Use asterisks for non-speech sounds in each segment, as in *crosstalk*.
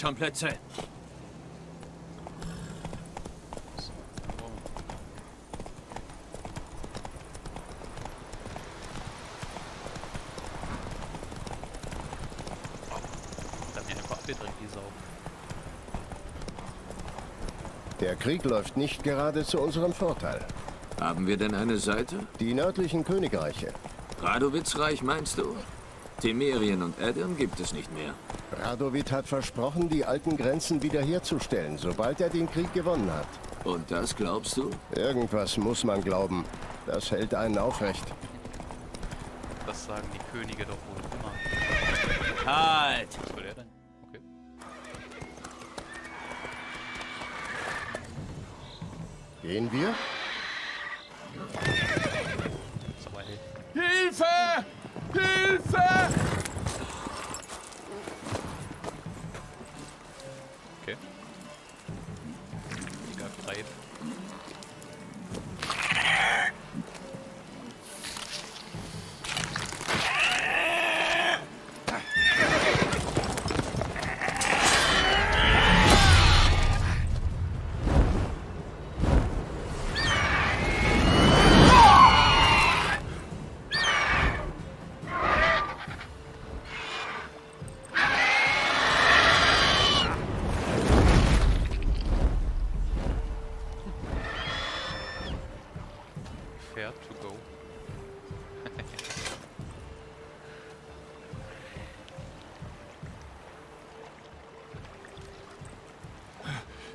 schon Plätze. Der Krieg läuft nicht gerade zu unserem Vorteil. Haben wir denn eine Seite? Die nördlichen Königreiche. Radowitzreich meinst du? Temerien und Edirn gibt es nicht mehr. Radowid hat versprochen, die alten Grenzen wiederherzustellen, sobald er den Krieg gewonnen hat. Und das glaubst du? Irgendwas muss man glauben. Das hält einen aufrecht. Das sagen die Könige doch wohl immer. Halt! Was will er denn? Okay. Gehen wir?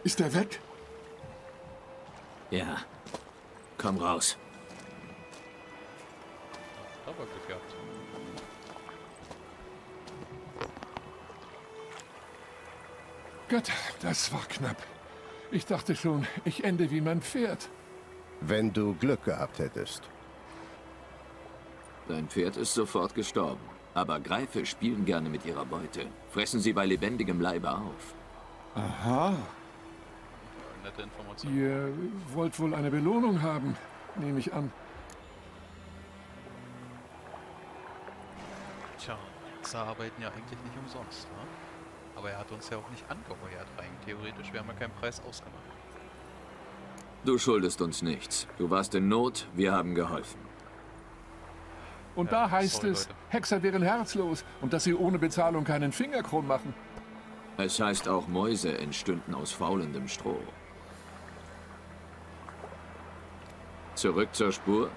Ist er weg? Ja. Komm raus. Aber Glück gehabt. Gott, das war knapp. Ich dachte schon, ich ende wie mein Pferd. Wenn du Glück gehabt hättest. Dein Pferd ist sofort gestorben. Aber Greife spielen gerne mit ihrer Beute. Fressen sie bei lebendigem Leibe auf. Aha. Nette Information. Ihr wollt wohl eine Belohnung haben, nehme ich an. Tja, Hexer arbeiten ja eigentlich nicht umsonst, ne? Aber er hat uns ja auch nicht angeheuert rein. Theoretisch, wir haben ja keinen Preis ausgemacht. Du schuldest uns nichts. Du warst in Not, wir haben geholfen. Und Ja, da heißt sorry, es, Leute. Hexer wären herzlos und dass sie ohne Bezahlung keinen Fingerkron machen. Es heißt auch, Mäuse entstünden aus faulendem Stroh. Zurück zur Spur?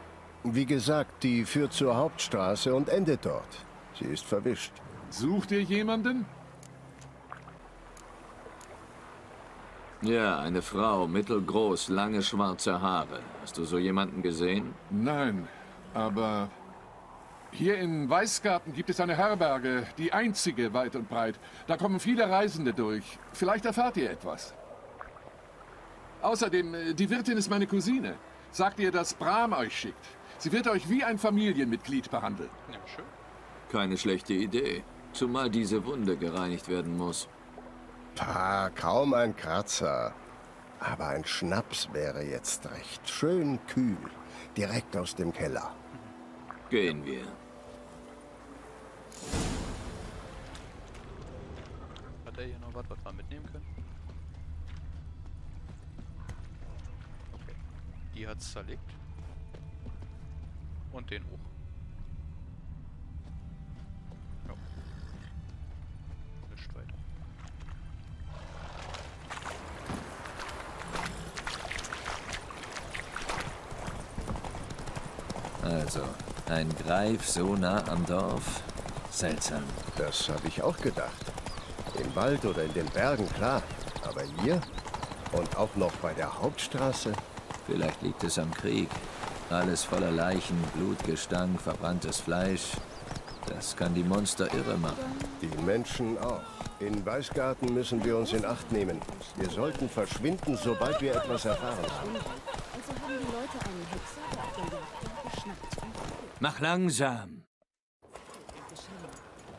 Wie gesagt, die führt zur Hauptstraße und endet dort. Sie ist verwischt. Sucht ihr jemanden? Ja, eine Frau, mittelgroß, lange schwarze Haare. Hast du so jemanden gesehen? Nein, aber hier in Weißgarten gibt es eine Herberge, die einzige weit und breit. Da kommen viele Reisende durch. Vielleicht erfahrt ihr etwas. Außerdem, äh, die Wirtin ist meine Cousine. Sagt ihr, dass Bram euch schickt. Sie wird euch wie ein Familienmitglied behandeln. Ja, schön. Keine schlechte Idee. Zumal diese Wunde gereinigt werden muss. Pah, kaum ein Kratzer. Aber ein Schnaps wäre jetzt recht. Schön kühl. Direkt aus dem Keller. Gehen wir. Hat er hier noch was, was wir mitnehmen können? Die hat's zerlegt. Und den hoch. Ja. Nicht weiter. Also, ein Greif so nah am Dorf? Seltsam. Das habe ich auch gedacht. Im Wald oder in den Bergen, klar. Aber hier? Und auch noch bei der Hauptstraße? Vielleicht liegt es am Krieg. Alles voller Leichen, Blutgestank, verbranntes Fleisch. Das kann die Monster irre machen. Die Menschen auch. In Weißgarten müssen wir uns in Acht nehmen. Wir sollten verschwinden, sobald wir etwas erfahren haben. Also haben die Leute einen Hexer geschnappt. Mach langsam.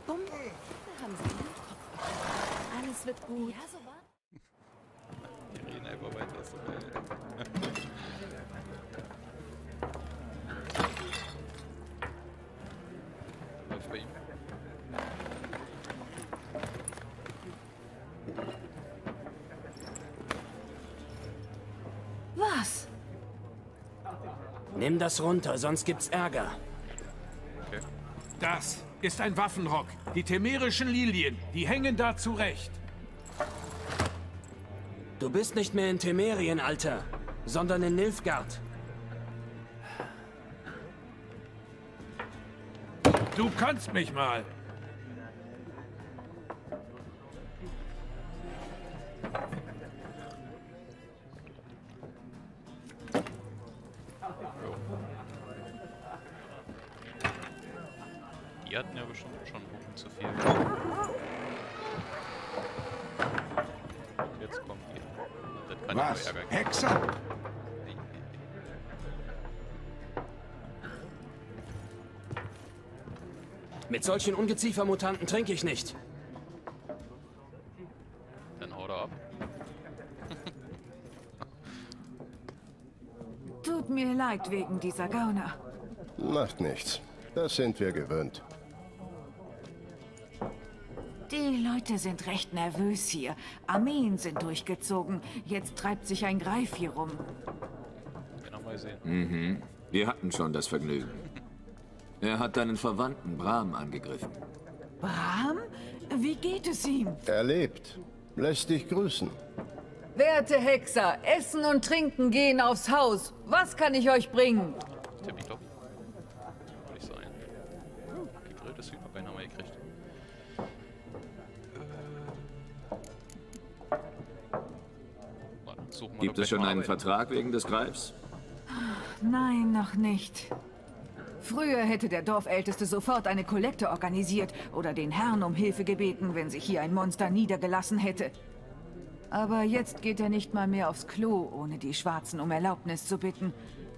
Bumm, da haben sie einen Kopf. Alles wird gut. Ja, so war. Wir reden einfach weiter. So geil. Läuft bei ihm. Nimm das runter, sonst gibt's Ärger. Okay. Das ist ein Waffenrock. Die temerischen Lilien, die hängen da zurecht. Du bist nicht mehr in Temerien, Alter, sondern in Nilfgaard. Du kannst mich mal. Hatten ja bestimmt schon einen Bogen zu viel. Jetzt kommt die. Das kann ja Was? nur Ärger geben. Hexer? Mit solchen Ungeziefermutanten trinke ich nicht. Dann haut er ab. Tut mir leid wegen dieser Gauner. Macht nichts. Das sind wir gewöhnt. Die Leute sind recht nervös hier. Armeen sind durchgezogen. Jetzt treibt sich ein Greif hier rum. Mal sehen. Wir hatten schon das Vergnügen. Er hat deinen Verwandten Bram angegriffen. Bram? Wie geht es ihm? Er lebt. Lässt dich grüßen. Werte Hexer, Essen und Trinken gehen aufs Haus. Was kann ich euch bringen? Tippitopp. Gibt es schon einen. Vertrag wegen des Greifs? Nein, noch nicht. Früher hätte der Dorfälteste sofort eine Kollekte organisiert oder den Herrn um Hilfe gebeten, wenn sich hier ein Monster niedergelassen hätte. Aber jetzt geht er nicht mal mehr aufs Klo, ohne die Schwarzen um Erlaubnis zu bitten.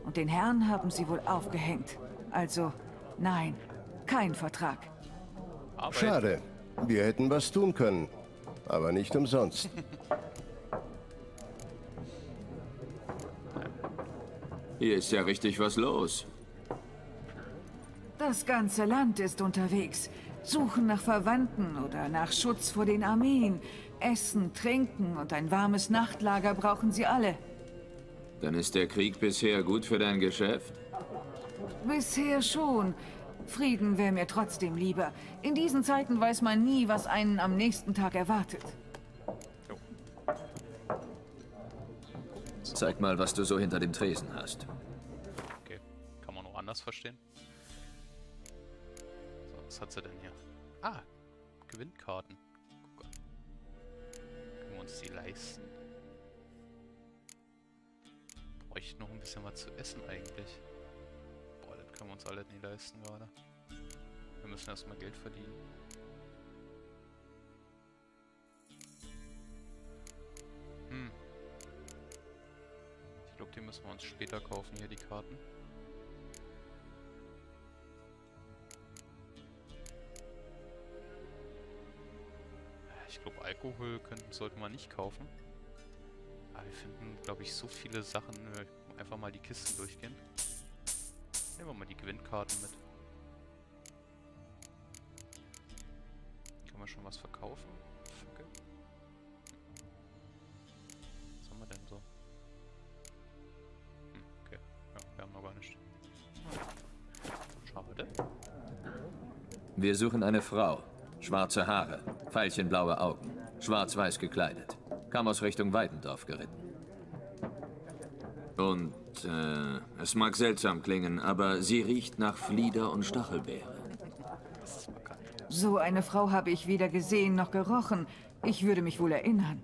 Und den Herrn haben sie wohl aufgehängt. Also, nein, kein Vertrag. Schade. Wir hätten was tun können. Aber nicht umsonst. *laughs* Hier ist ja richtig was los. Das ganze Land ist unterwegs. Suchen nach Verwandten oder nach Schutz vor den Armeen. Essen, Trinken und ein warmes Nachtlager brauchen sie alle. Dann ist der Krieg bisher gut für dein Geschäft? Bisher schon. Frieden wäre mir trotzdem lieber. In diesen Zeiten weiß man nie, was einen am nächsten Tag erwartet. Zeig mal, was du so hinter dem Tresen hast. Okay. Kann man auch anders verstehen. So, was hat sie denn hier? Ah, Gewinnkarten. Guck an. Können wir uns die leisten? Bräuchte noch ein bisschen was zu essen eigentlich. Boah, das können wir uns alle nicht leisten gerade. Wir müssen erstmal Geld verdienen. Glaube, die müssen wir uns später kaufen, hier die Karten. Ich glaube, Alkohol könnten, sollten wir nicht kaufen. Aber wir finden, glaube ich, so viele Sachen. Nö, Einfach mal die Kisten durchgehen. Nehmen wir mal die Gewinnkarten mit. Können wir schon was verkaufen? Wir suchen eine Frau. Schwarze Haare, veilchenblaue Augen, schwarz-weiß gekleidet. Kam aus Richtung Weidendorf geritten. Und äh, es mag seltsam klingen, aber sie riecht nach Flieder und Stachelbeere. So eine Frau habe ich weder gesehen noch gerochen. Ich würde mich wohl erinnern.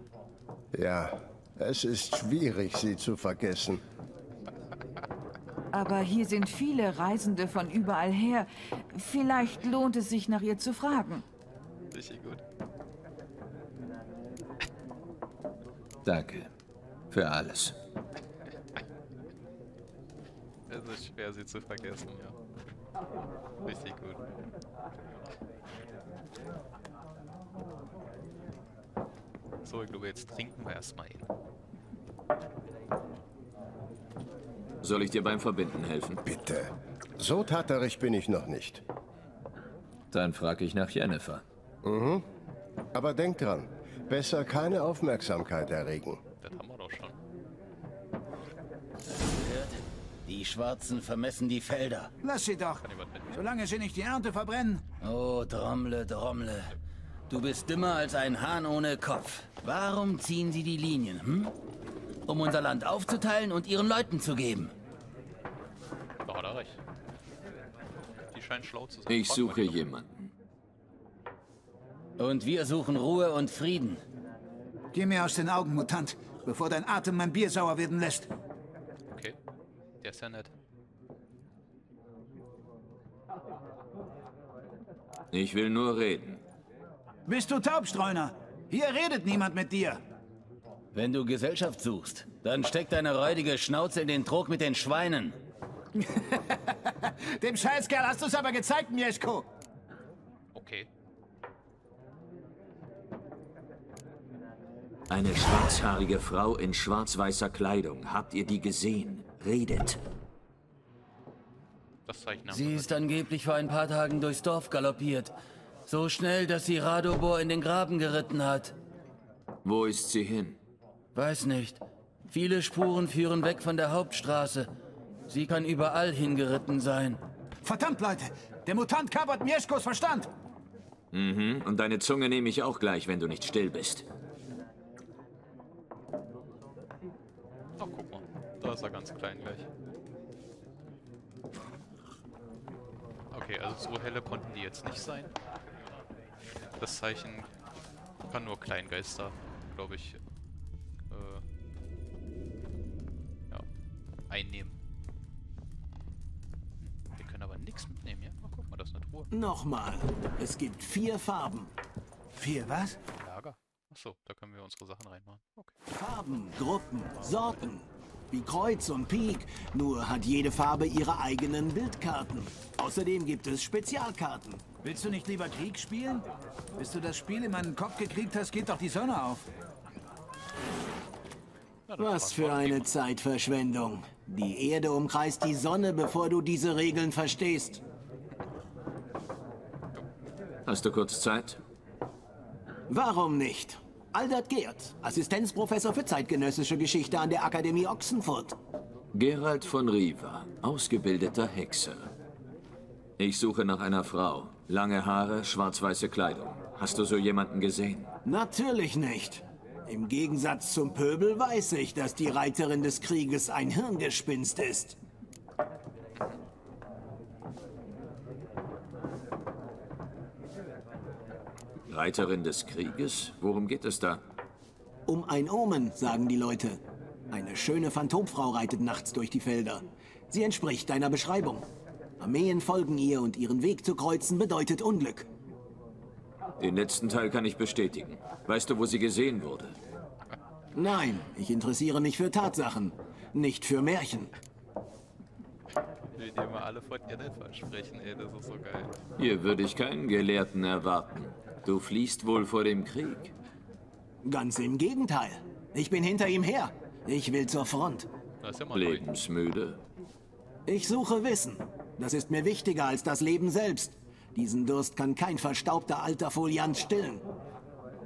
Ja, es ist schwierig, sie zu vergessen. Aber hier sind viele Reisende von überall her. Vielleicht lohnt es sich, nach ihr zu fragen. Richtig gut. Danke. Für alles. Es ist schwer, sie zu vergessen, ja. Richtig gut. So, ich glaube, jetzt trinken wir erstmal ihn. Soll ich dir beim Verbinden helfen? Bitte. So taterig bin ich noch nicht. Dann frage ich nach Jennifer. Aber denk dran, besser keine Aufmerksamkeit erregen. Das haben wir doch schon. Die Schwarzen vermessen die Felder. Lass sie doch. Solange sie nicht die Ernte verbrennen. Oh, Drommle, Drommle. Du bist dümmer als ein Hahn ohne Kopf. Warum ziehen sie die Linien, hm? Um unser Land aufzuteilen und ihren Leuten zu geben. Da hat er recht. Die scheinen schlau zu sein. Ich suche jemanden. Und wir suchen Ruhe und Frieden. Geh mir aus den Augen, Mutant, bevor dein Atem mein Bier sauer werden lässt. Okay. Der ist ja nett. Ich will nur reden. Bist du Taubstreuner? Hier redet niemand mit dir. Wenn du Gesellschaft suchst, dann steck deine räudige Schnauze in den Trog mit den Schweinen. *laughs* Dem Scheißkerl hast du's aber gezeigt, Mieszko. Okay. Eine schwarzhaarige Frau in schwarz-weißer Kleidung. Habt ihr die gesehen? Redet. Das Zeichen haben Sie ist angeblich vor ein paar Tagen durchs Dorf galoppiert. So schnell, dass sie Radobor in den Graben geritten hat. Wo ist sie hin? Weiß nicht. Viele Spuren führen weg von der Hauptstraße. Sie kann überall hingeritten sein. Verdammt, Leute. Der Mutant kapert Mieszkos Verstand. Mhm. Und deine Zunge nehme ich auch gleich, wenn du nicht still bist. Ach, guck mal. Da ist er ganz klein gleich. Okay, also so helle konnten die jetzt nicht sein. Das Zeichen kann nur Kleingeister, glaube ich, einnehmen. Wir können aber nichts mitnehmen, ja? Ach, guck mal, das ist eine Truhe. Nochmal. Es gibt vier Farben. Vier was? Lager. Achso, da können wir unsere Sachen reinmachen. Okay. Farben, Gruppen, Sorten. Wie Kreuz und Pik. Nur hat jede Farbe ihre eigenen Bildkarten. Außerdem gibt es Spezialkarten. Willst du nicht lieber Krieg spielen? Bis du das Spiel in meinen Kopf gekriegt hast, geht doch die Sonne auf. Was für eine Zeitverschwendung. Die Erde umkreist die Sonne, bevor du diese Regeln verstehst. Hast du kurz Zeit? Warum nicht? Aldert Geert, Assistenzprofessor für zeitgenössische Geschichte an der Akademie Ochsenfurt. Gerald von Riva, ausgebildeter Hexer. Ich suche nach einer Frau. Lange Haare, schwarz-weiße Kleidung. Hast du so jemanden gesehen? Natürlich nicht. Im Gegensatz zum Pöbel weiß ich, dass die Reiterin des Krieges ein Hirngespinst ist. Reiterin des Krieges? Worum geht es da? Um ein Omen, sagen die Leute. Eine schöne Phantomfrau reitet nachts durch die Felder. Sie entspricht deiner Beschreibung. Armeen folgen ihr und ihren Weg zu kreuzen bedeutet Unglück. Den letzten Teil kann ich bestätigen. Weißt du, wo sie gesehen wurde? Nein, ich interessiere mich für Tatsachen, nicht für Märchen. will dir mal alle von ihr nicht versprechen, ey, das ist so geil. Hier würde ich keinen Gelehrten erwarten. Du fliehst wohl vor dem Krieg. Ganz im Gegenteil. Ich bin hinter ihm her. Ich will zur Front. Das ist ja Lebensmüde. Ich suche Wissen. Das ist mir wichtiger als das Leben selbst. Diesen Durst kann kein verstaubter alter Foliant stillen.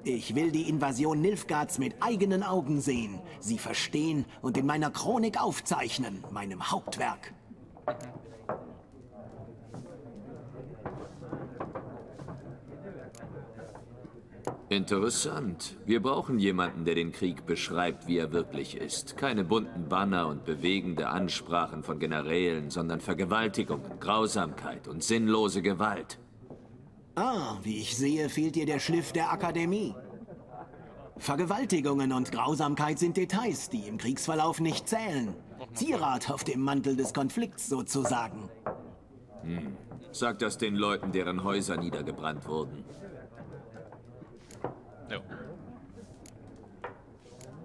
Ich will die Invasion Nilfgaards mit eigenen Augen sehen, sie verstehen und in meiner Chronik aufzeichnen, meinem Hauptwerk. Interessant. Wir brauchen jemanden, der den Krieg beschreibt, wie er wirklich ist. Keine bunten Banner und bewegende Ansprachen von Generälen, sondern Vergewaltigungen, Grausamkeit und sinnlose Gewalt. Ah, wie ich sehe, fehlt dir der Schliff der Akademie. Vergewaltigungen und Grausamkeit sind Details, die im Kriegsverlauf nicht zählen. Zierat auf dem Mantel des Konflikts sozusagen. Hm. Sag das den Leuten, deren Häuser niedergebrannt wurden. Ja.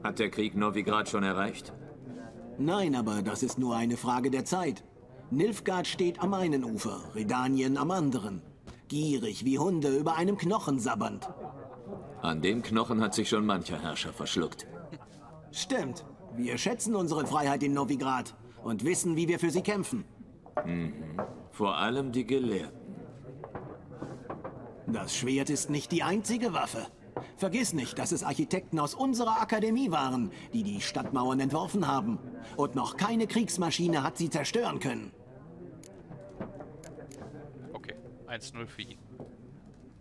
Hat der Krieg Novigrad schon erreicht? Nein, aber das ist nur eine Frage der Zeit. Nilfgaard steht am einen Ufer, Redanien am anderen. Gierig wie Hunde über einem Knochen sabbernd. An dem Knochen hat sich schon mancher Herrscher verschluckt. Stimmt. Wir schätzen unsere Freiheit in Novigrad und wissen, wie wir für sie kämpfen. Mhm. Vor allem die Gelehrten. Das Schwert ist nicht die einzige Waffe. Vergiss nicht, dass es Architekten aus unserer Akademie waren, die die Stadtmauern entworfen haben. Und noch keine Kriegsmaschine hat sie zerstören können. Okay, 1-0 für ihn.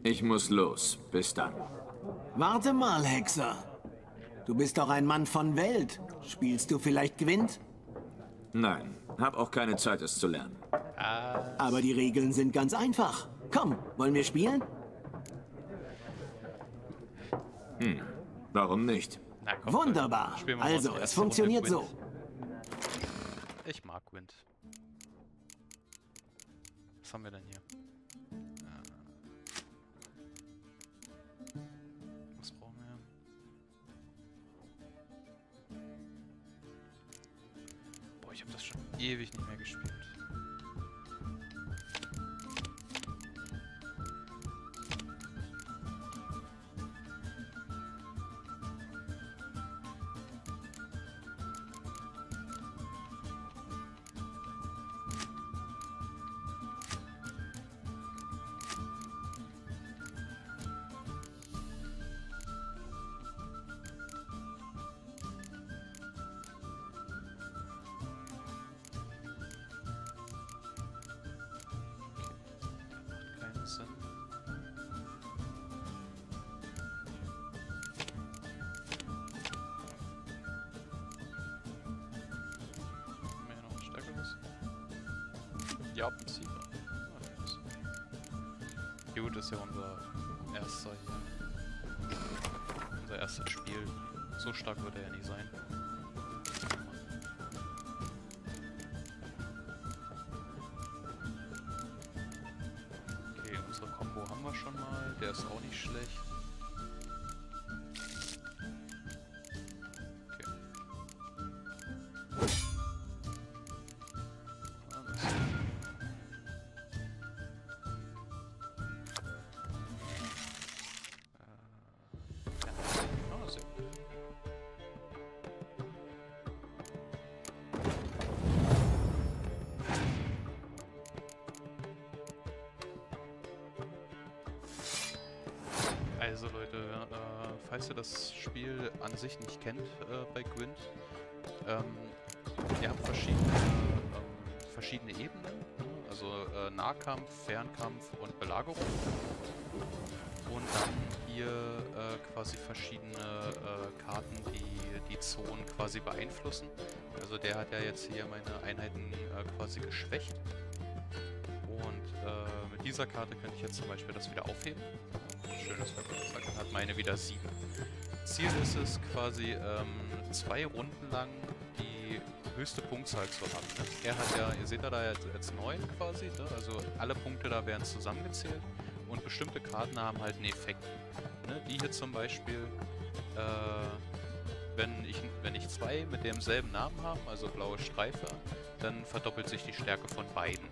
Ich muss los. Bis dann. Warte mal, Hexer. Du bist doch ein Mann von Welt. Spielst du vielleicht Gwent? Nein, hab auch keine Zeit, es zu lernen. Aber die Regeln sind ganz einfach. Komm, wollen wir spielen? Hm, warum nicht? Na, komm, Wunderbar. Also, es funktioniert so. Ich mag Wind. Was haben wir denn hier? Äh, Was brauchen wir? Boah, ich habe das schon ewig nicht mehr gespielt. Ja, Prinzip. Ah, nice. Gut, ist ja unser erster hier. Unser erstes Spiel. So stark wird er ja nie sein. Also Leute, äh, falls ihr das Spiel an sich nicht kennt äh, bei Gwent, ähm, ihr habt verschiedene, ähm, verschiedene Ebenen, ne? also äh, Nahkampf, Fernkampf und Belagerung. Und dann hier äh, quasi verschiedene äh, Karten, die die Zonen quasi beeinflussen. Also der hat ja jetzt hier meine Einheiten äh, quasi geschwächt. Und äh, mit dieser Karte könnte ich jetzt zum Beispiel das wieder aufheben. Schönes Wetter. Dann hat meine wieder 7. Ziel ist es quasi ähm, zwei Runden lang die höchste Punktzahl zu haben. ne? Er hat ja, ihr seht ja da jetzt, 9 quasi, ne? also alle Punkte da werden zusammengezählt und bestimmte Karten haben halt einen Effekt. Ne? Die hier zum Beispiel, äh, wenn ich, wenn ich zwei mit demselben Namen habe, also blaue Streife, dann verdoppelt sich die Stärke von beiden.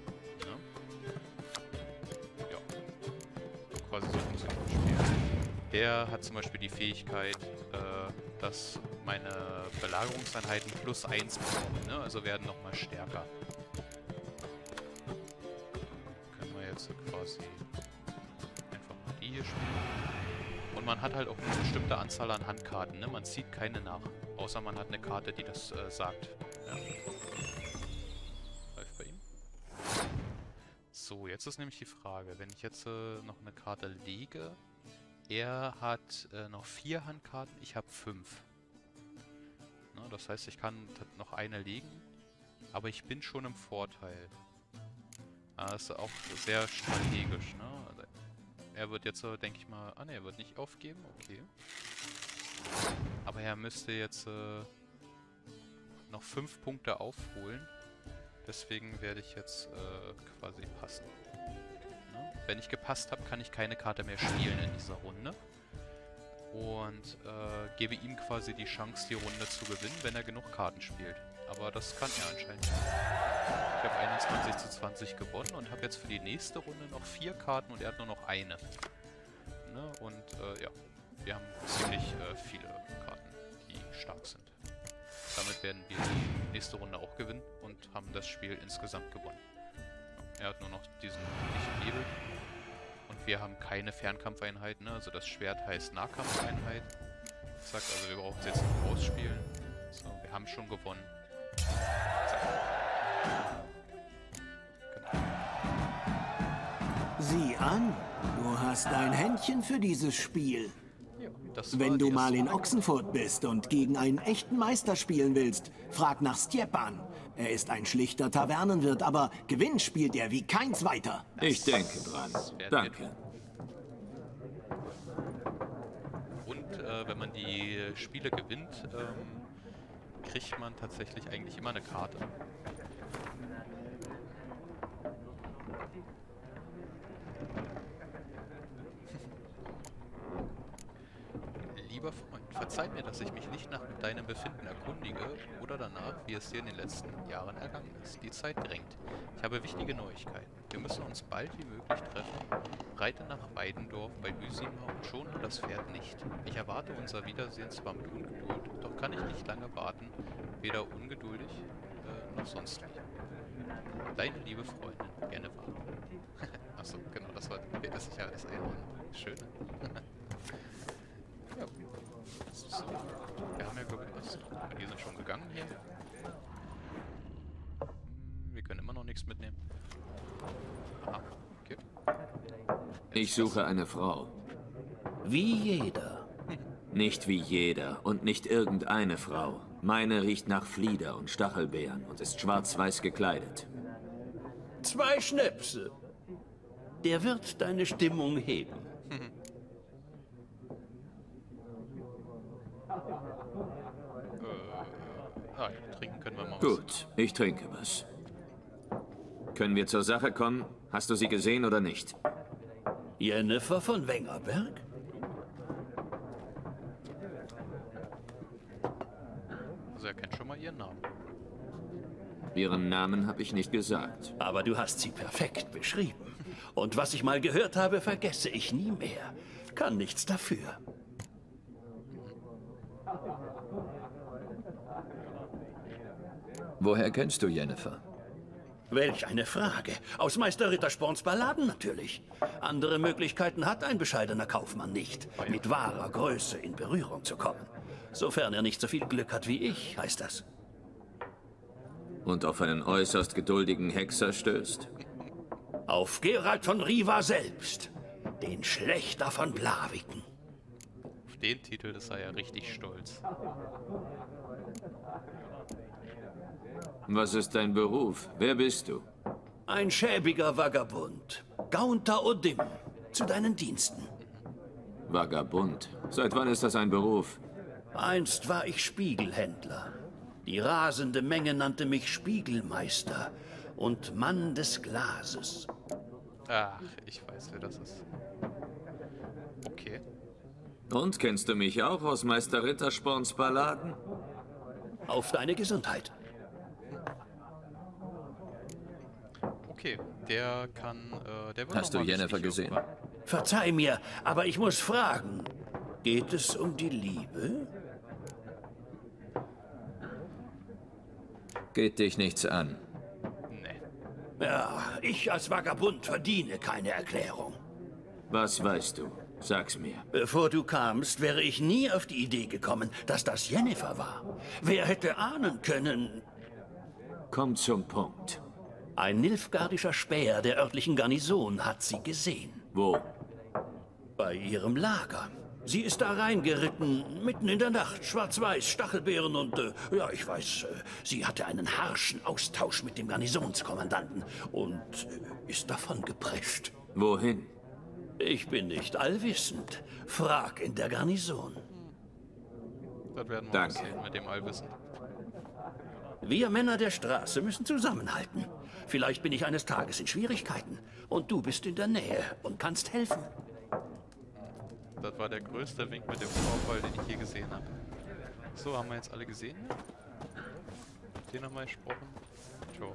Der hat zum Beispiel die Fähigkeit, äh, dass meine Belagerungseinheiten plus 1 bekommen, ne? also werden nochmal stärker. Können wir jetzt quasi einfach mal die hier spielen. Und man hat halt auch eine bestimmte Anzahl an Handkarten, ne? man zieht keine nach. Außer man hat eine Karte, die das äh, sagt. Ja. Läuft bei ihm. So, jetzt ist nämlich die Frage, wenn ich jetzt äh, noch eine Karte lege, er hat äh, noch vier Handkarten, ich habe fünf. Ne, das heißt, ich kann noch eine legen, aber ich bin schon im Vorteil. Das ist auch sehr strategisch, ne? Also, Er wird jetzt, denke ich mal... Ah ne, er wird nicht aufgeben, okay. Aber er müsste jetzt äh, noch fünf Punkte aufholen. Deswegen werde ich jetzt äh, quasi passen. Ne? Wenn ich gepasst habe, kann ich keine Karte mehr spielen in dieser Runde. Und äh, gebe ihm quasi die Chance, die Runde zu gewinnen, wenn er genug Karten spielt. Aber das kann er anscheinend nicht. Ich habe 21 zu 20 gewonnen und habe jetzt für die nächste Runde noch vier Karten und er hat nur noch eine. Ne? Und äh, ja, wir haben ziemlich äh, viele Karten, die stark sind. Damit werden wir die nächste Runde auch gewinnen und haben das Spiel insgesamt gewonnen. Er hat nur noch diesen nicht Nebel. Und wir haben keine Fernkampfeinheit, ne? Also das Schwert heißt Nahkampfeinheit. Zack, also wir brauchen es jetzt nicht ausspielen. So, wir haben schon gewonnen. Sieh an, du hast ein Händchen für dieses Spiel. Wenn du mal in Ochsenfurt bist und gegen einen echten Meister spielen willst, frag nach Stjepan. Er ist ein schlichter Tavernenwirt, aber Gewinn spielt er wie kein zweiter. Ich denke dran. Danke. Und äh, wenn man die Spiele gewinnt, ähm, kriegt man tatsächlich eigentlich immer eine Karte. Lieber Freund, verzeih mir, dass ich mich nicht nach deinem Befinden erkundige oder danach, wie es dir in den letzten Jahren ergangen ist. Die Zeit drängt. Ich habe wichtige Neuigkeiten. Wir müssen uns bald wie möglich treffen. Reite nach Weidendorf bei Lysima und schone das Pferd nicht. Ich erwarte unser Wiedersehen zwar mit Ungeduld, doch kann ich nicht lange warten, weder ungeduldig äh, noch sonst wie. Deine liebe Freundin, Jennifer. *laughs* Achso, genau, das war das Sicherheitseinhorn. Schön. ja. So. Wir gewusst. Die sind schon gegangen hier. Hm, Wir können immer noch nichts mitnehmen. Aha, okay. Ich suche eine Frau. Wie jeder. *laughs* Nicht wie jeder und nicht irgendeine Frau. Meine riecht nach Flieder und Stachelbeeren und ist schwarz-weiß gekleidet. Zwei Schnäpse. Der wird deine Stimmung heben. Äh, ah, ja, trinken können wir mal was. Gut, ich trinke was. Können wir zur Sache kommen? Hast du sie gesehen oder nicht? Jennifer von Wengerberg? Also er kennt schon mal ihren Namen. Ihren Namen habe ich nicht gesagt. Aber du hast sie perfekt beschrieben. Und was ich mal gehört habe, vergesse ich nie mehr. Kann nichts dafür. Woher kennst du Jennifer? Welch eine Frage. Aus Meister Rittersporns Balladen natürlich. Andere Möglichkeiten hat ein bescheidener Kaufmann nicht, mit wahrer Größe in Berührung zu kommen. Sofern er nicht so viel Glück hat wie ich, heißt das. Und auf einen äußerst geduldigen Hexer stößt? Auf Gerald von Riva selbst. Den Schlechter von Blaviken. Auf den Titel ist er ja richtig stolz. Was ist dein Beruf? Wer bist du? Ein schäbiger Vagabund. Gaunter Odim. Zu deinen Diensten. Vagabund. Seit wann ist das ein Beruf? Einst war ich Spiegelhändler. Die rasende Menge nannte mich Spiegelmeister und Mann des Glases. Ach, ich weiß, wer das ist. Okay. Und kennst du mich auch aus Meister Rittersporns Balladen? Auf deine Gesundheit. Okay, der kann, äh, der wird Hast du Jennifer gesehen? irgendwann. Verzeih mir, aber ich muss fragen. Geht es um die Liebe? Geht dich nichts an. Ja, ich als Vagabund verdiene keine Erklärung. Was weißt du? Sag's mir. Bevor du kamst, wäre ich nie auf die Idee gekommen, dass das Jennifer war. Wer hätte ahnen können? Komm zum Punkt. Ein nilfgardischer Späher der örtlichen Garnison hat sie gesehen. Wo? Bei ihrem Lager. Sie ist da reingeritten, mitten in der Nacht, schwarz-weiß, Stachelbeeren und, äh, ja, ich weiß, äh, sie hatte einen harschen Austausch mit dem Garnisonskommandanten und äh, ist davon geprescht. Wohin? Ich bin nicht allwissend. Frag in der Garnison. Das werden wir Danke. sehen mit dem Allwissen. Wir Männer der Straße müssen zusammenhalten. Vielleicht bin ich eines Tages in Schwierigkeiten und du bist in der Nähe und kannst helfen. Das war der größte Wink mit dem Vorfall, den ich je gesehen habe. So, haben wir jetzt alle gesehen? Haben wir gesprochen. Joe.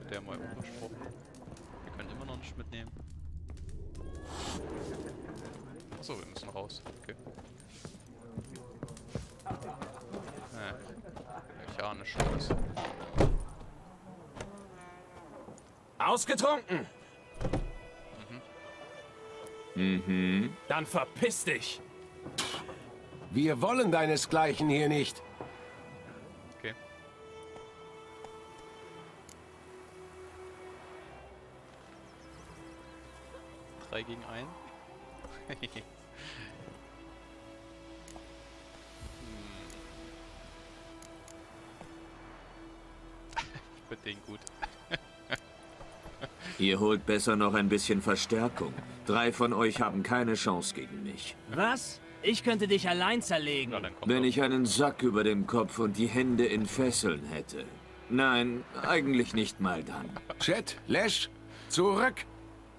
Mit der haben wir auch gesprochen. Wir können immer noch nicht mitnehmen. Achso, wir müssen raus. Okay. Äh, mechanisch aus. Ausgetrunken! Mhm. Mhm. Dann verpiss dich! Wir wollen deinesgleichen hier nicht. Okay. Drei gegen einen. *laughs* den gut. *laughs* Ihr holt besser noch ein bisschen Verstärkung. Drei von euch haben keine Chance gegen mich. Was? Ich könnte dich allein zerlegen. Ja, Wenn ich einen Sack über dem Kopf und die Hände in Fesseln hätte. Nein, eigentlich nicht mal dann. Chet, Lash, zurück!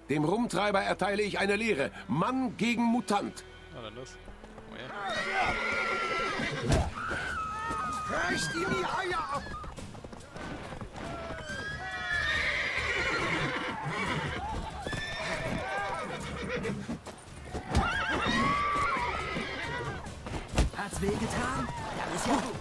Dem Rumtreiber erteile ich eine Lehre. Mann gegen Mutant. Na dann los. Oh ja. Reißt ihm die Eier ab! Hat's wehgetan? Dann ist ja gut.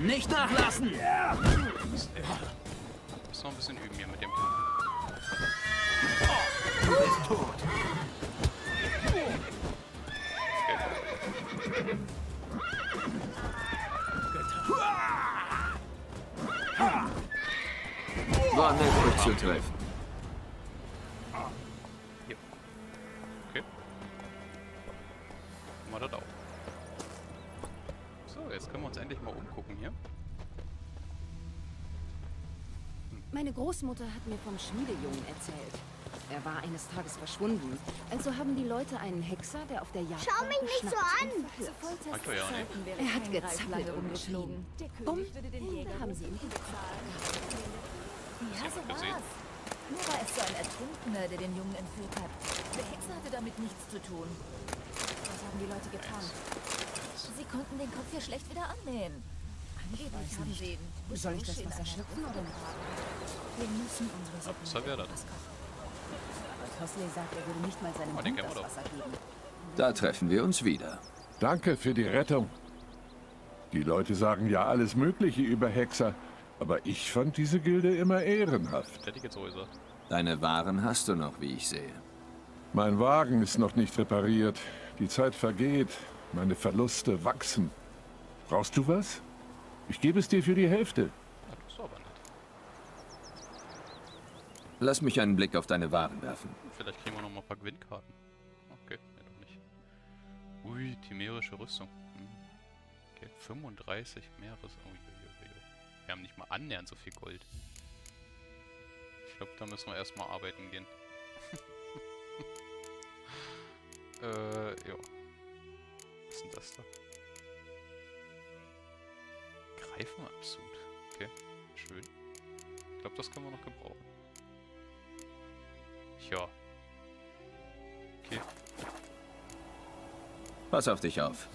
Nicht nachlassen! Großmutter hat mir vom Schmiedejungen erzählt. Er war eines Tages verschwunden. Also haben die Leute einen Hexer, der auf der Jagd Schau mich nicht so an! Ja nicht. Er hat gezappelt rumgeflogen. Bumm, da haben sie ihn. Ja, so war's. Nur war es so ein Ertrunkener, der den Jungen entführt hat. Der Hexer hatte damit nichts zu tun. Was haben die Leute getan? Sie konnten den Kopf hier schlecht wieder annähen. Haben sie ihn. Soll ich das Wasser schöpfen oder nicht? Wir müssen unsere Suppe Was wäre das? Aber Tosley sagt, er würde nicht mal seinem Oh, Hund das wir. Wasser geben. Da treffen wir uns wieder. Danke für die Rettung. Die Leute sagen ja alles Mögliche über Hexer, aber ich fand diese Gilde immer ehrenhaft. Hätte ich jetzt. Deine Waren hast du noch, wie ich sehe. Mein Wagen ist noch nicht repariert. Die Zeit vergeht. Meine Verluste wachsen. Brauchst du was? Ich gebe es dir für die Hälfte. Das ist aber nett. Lass mich einen Blick auf deine Waren werfen. Vielleicht kriegen wir noch mal ein paar Gewinnkarten. Okay, nee, doch nicht. Ui, chimärische Rüstung. Hm. Okay, 35 Meeres. Ui. Wir haben nicht mal annähernd so viel Gold. Ich glaube, da müssen wir erstmal arbeiten gehen. *laughs* äh, ja. Was ist denn das da? Greifenabsud. Okay, schön. Ich glaube, das können wir noch gebrauchen. Ja. Okay. Pass auf dich auf.